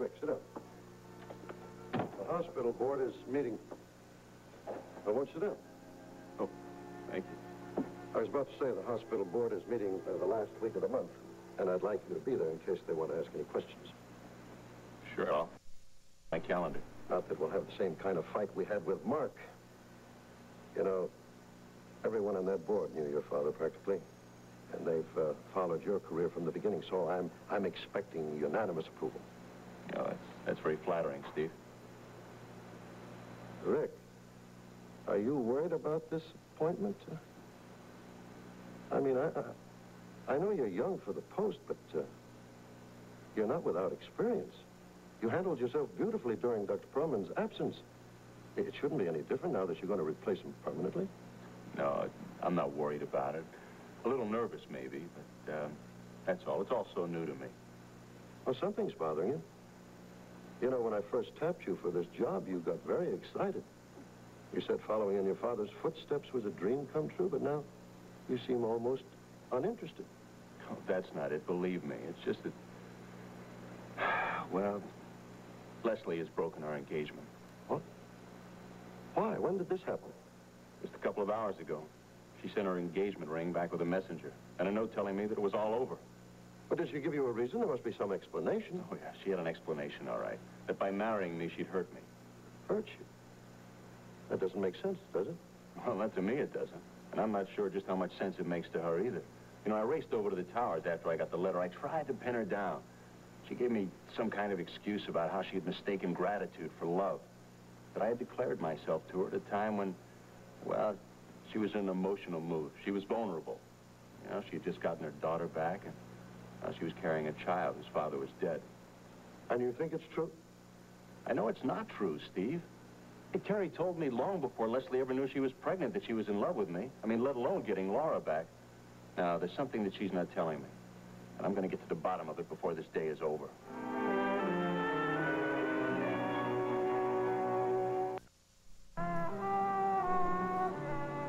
Rick. Sit down. The hospital board is meeting. I won't sit down. Oh, thank you. I was about to say the hospital board is meeting uh, the last week of the month, and I'd like you to be there in case they want to ask any questions. Sure, I'll... My calendar. Not that we'll have the same kind of fight we had with Mark. You know, everyone on that board knew your father practically, and they've uh, followed your career from the beginning, so I'm, I'm expecting unanimous approval. That's, that's very flattering, Steve. Rick, are you worried about this appointment? I mean, I, I, I know you're young for the post, but uh, you're not without experience. You handled yourself beautifully during Dr. Perlman's absence. It shouldn't be any different now that you're going to replace him permanently. No, I'm not worried about it. A little nervous, maybe, but uh, that's all. It's all so new to me. Well, something's bothering you. You know, when I first tapped you for this job, you got very excited. You said following in your father's footsteps was a dream come true, but now you seem almost uninterested. Oh, that's not it, believe me. It's just that... Well, Leslie has broken our engagement. What? Why? When did this happen? Just a couple of hours ago. She sent her engagement ring back with a messenger and a note telling me that it was all over. But did she give you a reason? There must be some explanation. Oh, yeah, she had an explanation, all right. That by marrying me, she'd hurt me. Hurt you? That doesn't make sense, does it? Well, not to me it doesn't. And I'm not sure just how much sense it makes to her either. You know, I raced over to the towers after I got the letter. I tried to pin her down. She gave me some kind of excuse about how she had mistaken gratitude for love. But I had declared myself to her at a time when, well, she was in an emotional mood. She was vulnerable. You know, she had just gotten her daughter back, and now she was carrying a child whose father was dead. And you think it's true? I know it's not true, Steve. Hey, Terry told me long before Leslie ever knew she was pregnant that she was in love with me. I mean, let alone getting Laura back. Now, there's something that she's not telling me. And I'm going to get to the bottom of it before this day is over.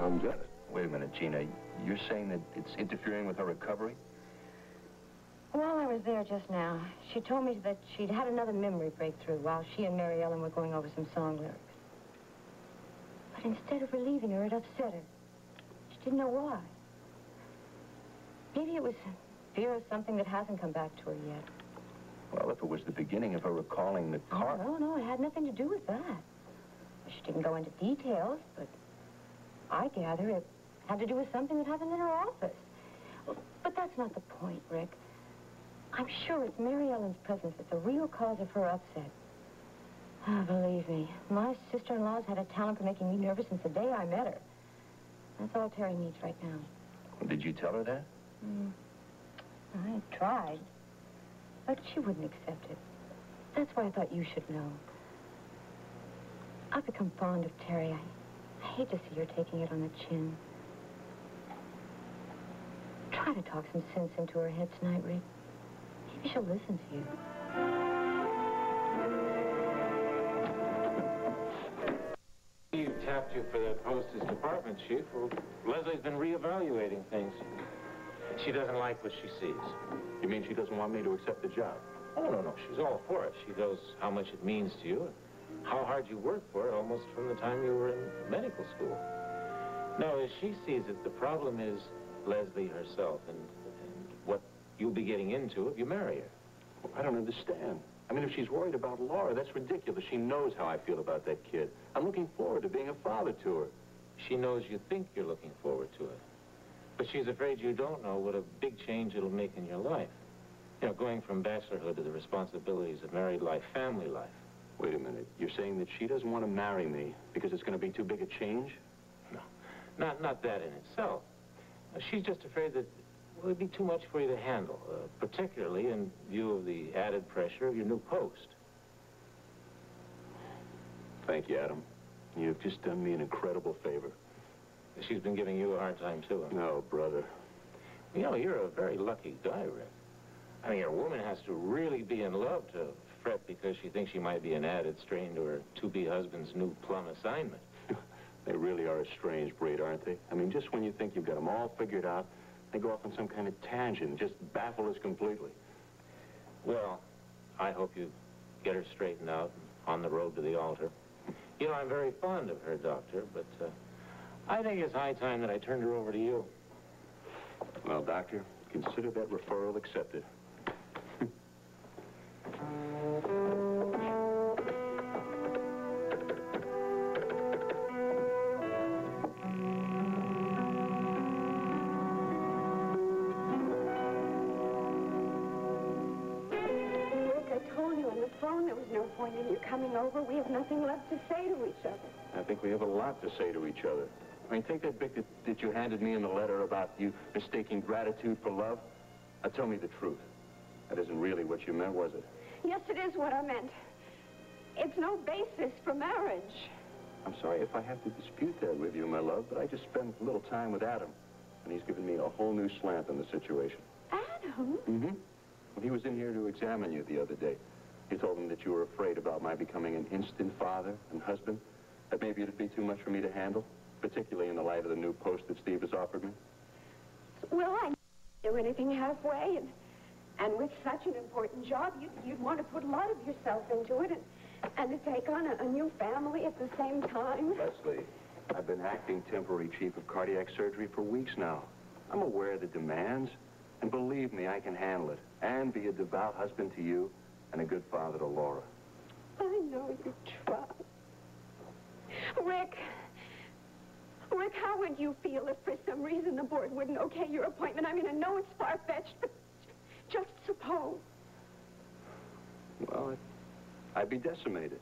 I'm Janet. Wait a minute, Gina. You're saying that it's interfering with her recovery? While I was there just now, she told me that she'd had another memory breakthrough while she and Mary Ellen were going over some song lyrics. But instead of relieving her, it upset her. She didn't know why. Maybe it was fear of something that hasn't come back to her yet. Well, if it was the beginning of her recalling the oh, car... No, no, it had nothing to do with that. She didn't go into details, but I gather it had to do with something that happened in her office. But that's not the point, Rick. I'm sure it's Mary Ellen's presence that's the real cause of her upset. Oh, believe me, my sister-in-law's had a talent for making me nervous since the day I met her. That's all Terry needs right now. Did you tell her that? Mm. I tried, but she wouldn't accept it. That's why I thought you should know. I've become fond of Terry. I, I hate to see her taking it on the chin. Try to talk some sense into her head tonight, Rick. She'll listen to you. Steve tapped you for that post as department chief. Well, Leslie's been reevaluating things. She doesn't like what she sees. You mean she doesn't want me to accept the job? Oh, no, no. She's all for it. She knows how much it means to you, how hard you worked for it almost from the time you were in medical school. No, as she sees it, the problem is Leslie herself and, and you'll be getting into if you marry her. Well, I don't understand. I mean, if she's worried about Laura, that's ridiculous. She knows how I feel about that kid. I'm looking forward to being a father to her. She knows you think you're looking forward to it. But she's afraid you don't know what a big change it'll make in your life. You know, going from bachelorhood to the responsibilities of married life, family life. Wait a minute. You're saying that she doesn't want to marry me because it's going to be too big a change? No, not, not that in itself. She's just afraid that it'd be too much for you to handle, uh, particularly in view of the added pressure of your new post. Thank you, Adam. You've just done me an incredible favor. She's been giving you a hard time, too. Huh? No, brother. You know, you're a very lucky guy, Rick. I mean, a woman has to really be in love to fret because she thinks she might be an added strain to her to-be husband's new plum assignment. they really are a strange breed, aren't they? I mean, just when you think you've got them all figured out, they go off on some kind of tangent and just baffle us completely. Well, I hope you get her straightened out and on the road to the altar. You know, I'm very fond of her, Doctor, but uh, I think it's high time that I turned her over to you. Well, Doctor, consider that referral accepted. Say each other. I think we have a lot to say to each other. I mean, take that bit that, that you handed me in the letter about you mistaking gratitude for love. Now, tell me the truth. That isn't really what you meant, was it? Yes, it is what I meant. It's no basis for marriage. I'm sorry if I have to dispute that with you, my love, but I just spent a little time with Adam, and he's given me a whole new slant on the situation. Adam? Mm-hmm. When he was in here to examine you the other day, he told me that you were afraid about my becoming an instant father and husband, that maybe it'd be too much for me to handle, particularly in the light of the new post that Steve has offered me. Well, I do anything halfway, and and with such an important job, you'd, you'd want to put a lot of yourself into it, and, and to take on a, a new family at the same time. Leslie, I've been acting temporary chief of cardiac surgery for weeks now. I'm aware of the demands, and believe me, I can handle it, and be a devout husband to you and a good father to Laura. I know you try. Rick, Rick, how would you feel if for some reason the board wouldn't okay your appointment? I mean, I know it's far-fetched, but just suppose. Well, I- I'd be decimated.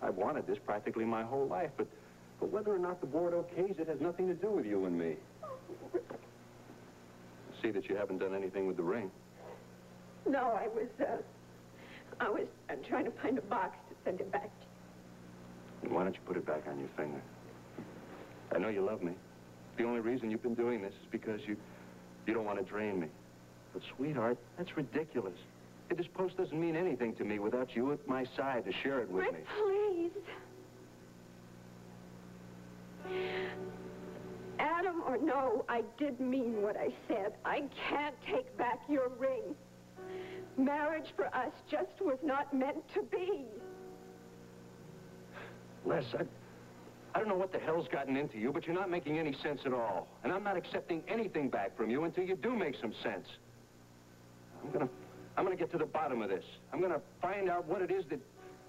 I've wanted this practically my whole life, but, but whether or not the board okays it has nothing to do with you and me. See that you haven't done anything with the ring. No, I was, uh, I was uh, trying to find a box to send it back to And why don't you put it back on your finger? I know you love me. The only reason you've been doing this is because you, you don't want to drain me. But, sweetheart, that's ridiculous. This post doesn't mean anything to me without you at my side to share it with Rick, me. please. Adam or no, I did mean what I said. I can't take back your ring. Marriage for us just was not meant to be. Les, I, I don't know what the hell's gotten into you, but you're not making any sense at all. And I'm not accepting anything back from you until you do make some sense. I'm gonna, I'm gonna get to the bottom of this. I'm gonna find out what it is that,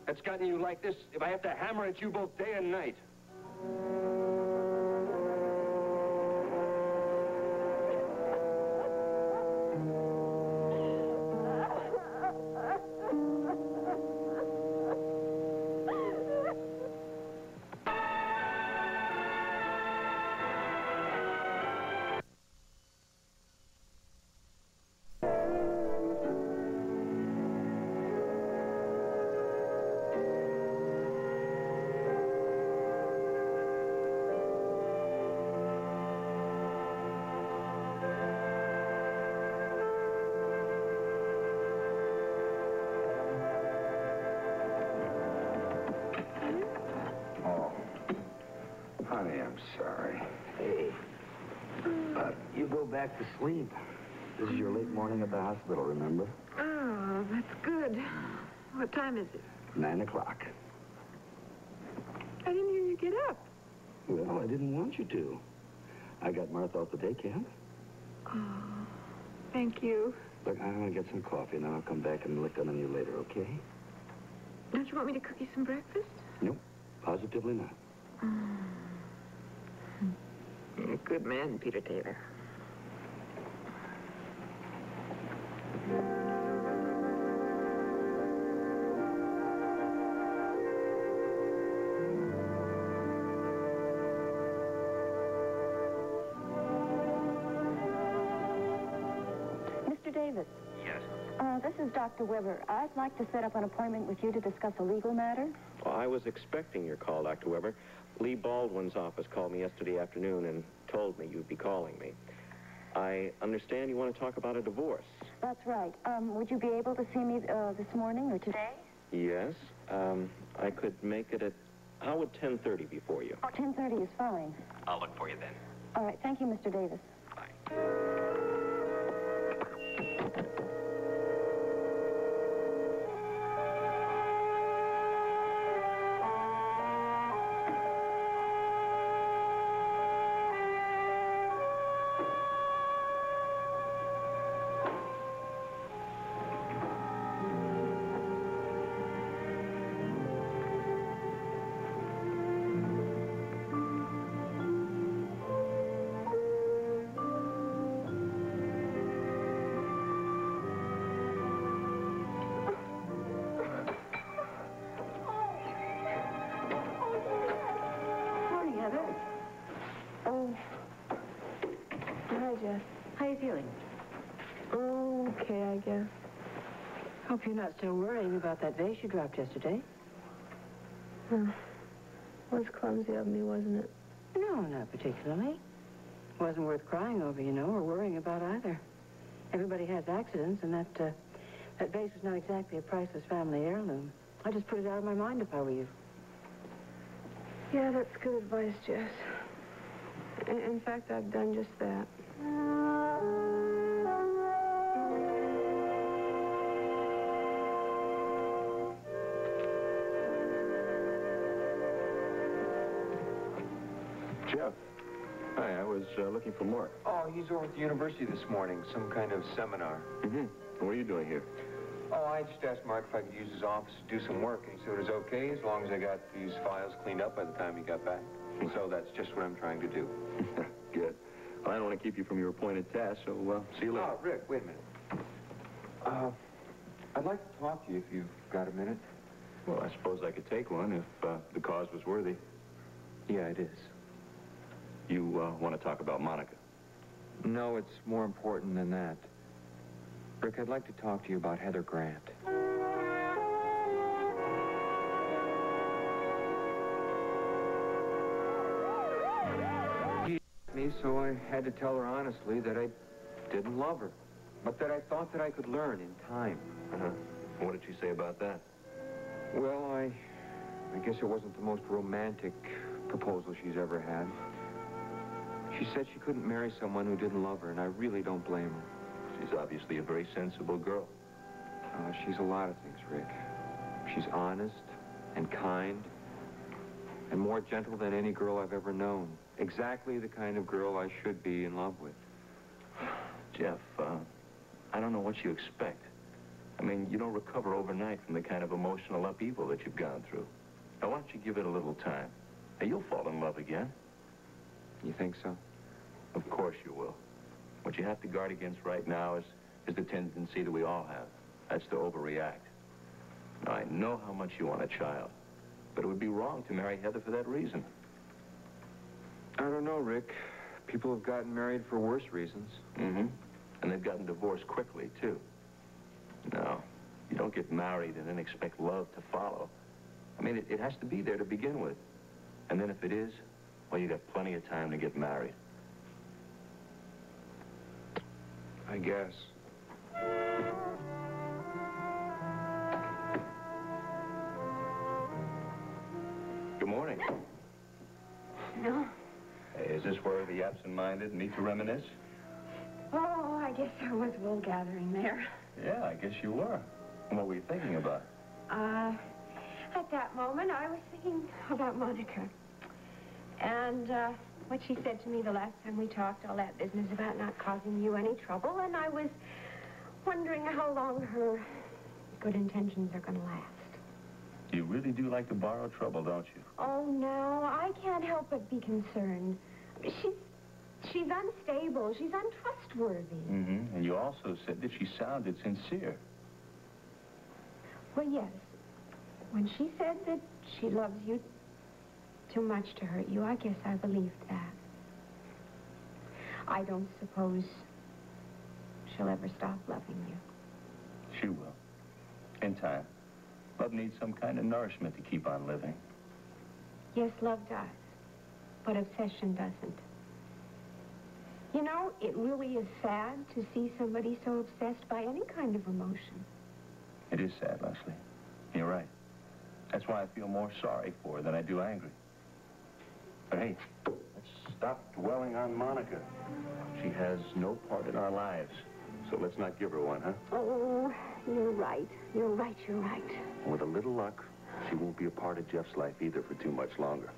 that's gotten you like this if I have to hammer at you both day and night. I'm sorry. Hey, uh, you go back to sleep. This is your late morning at the hospital, remember? Oh, that's good. What time is it? Nine o'clock. I didn't hear you get up. Well, I didn't want you to. I got Martha off the day camp. Oh, thank you. Look, I'm gonna get some coffee, and then I'll come back and lick on you later, okay? Don't you want me to cook you some breakfast? Nope, positively not. You're a good man, Peter Taylor. Mr. Davis, Yes. uh, this is Dr. Webber. I'd like to set up an appointment with you to discuss a legal matter. Well, I was expecting your call, Dr. Webber. Lee Baldwin's office called me yesterday afternoon and told me you'd be calling me. I understand you want to talk about a divorce. That's right. Um, would you be able to see me uh, this morning or today? Yes. Um, I could make it at... How would 10.30 be for you? Oh, 10.30 is fine. I'll look for you then. All right. Thank you, Mr. Davis. Feeling? Okay, I guess. Hope you're not still worrying about that vase you dropped yesterday. Huh. Was clumsy of me, wasn't it? No, not particularly. Wasn't worth crying over, you know, or worrying about either. Everybody has accidents, and that, uh, that vase was not exactly a priceless family heirloom. I just put it out of my mind if I were you. Yeah, that's good advice, Jess. In, in fact, I've done just that. Jeff. Hi, I was uh, looking for Mark. Oh, he's over at the university this morning, some kind of seminar. Mm-hmm. What are you doing here? Oh, I just asked Mark if I could use his office to do some work, and he said it was okay as long as I got these files cleaned up by the time he got back. so that's just what I'm trying to do. Good. Well, I don't want to keep you from your appointed task, so uh, see you later. Oh, Rick, wait a minute. Uh, I'd like to talk to you if you've got a minute. Well, I suppose I could take one if uh, the cause was worthy. Yeah, it is. You uh, want to talk about Monica? No, it's more important than that. Rick, I'd like to talk to you about Heather Grant. She me, so I had to tell her honestly that I didn't love her, but that I thought that I could learn in time. Uh-huh. What did she say about that? Well, I, I guess it wasn't the most romantic proposal she's ever had. She said she couldn't marry someone who didn't love her, and I really don't blame her. She's obviously a very sensible girl. Uh, she's a lot of things, Rick. She's honest and kind and more gentle than any girl I've ever known. Exactly the kind of girl I should be in love with. Jeff, uh, I don't know what you expect. I mean, you don't recover overnight from the kind of emotional upheaval that you've gone through. Now, why don't you give it a little time? And you'll fall in love again. You think so? Of course you will. What you have to guard against right now is, is the tendency that we all have. That's to overreact. Now, I know how much you want a child, but it would be wrong to marry Heather for that reason. I don't know, Rick. People have gotten married for worse reasons. Mm-hmm. And they've gotten divorced quickly, too. No, you don't get married and then expect love to follow. I mean, it, it has to be there to begin with. And then if it is, well, you got plenty of time to get married. I guess. Good morning. No. Hey, is this where the absent-minded meet to reminisce? Oh, I guess I was wool gathering there. Yeah, I guess you were. What were you thinking about? Uh, at that moment, I was thinking about Monica. And, uh, what she said to me the last time we talked, all that business about not causing you any trouble, and I was wondering how long her good intentions are going to last. You really do like to borrow trouble, don't you? Oh, no, I can't help but be concerned. She's, she's unstable. She's untrustworthy. Mm-hmm. And you also said that she sounded sincere. Well, yes. When she said that she loves you too much to hurt you, I guess I believed that. I don't suppose she'll ever stop loving you. She will. In time. Love needs some kind of nourishment to keep on living. Yes, love does, but obsession doesn't. You know, it really is sad to see somebody so obsessed by any kind of emotion. It is sad, Leslie. You're right. That's why I feel more sorry for her than I do angry. But hey, let's stop dwelling on Monica. She has no part in our lives. So let's not give her one, huh? Oh, you're right. You're right, you're right. With a little luck, she won't be a part of Jeff's life either for too much longer.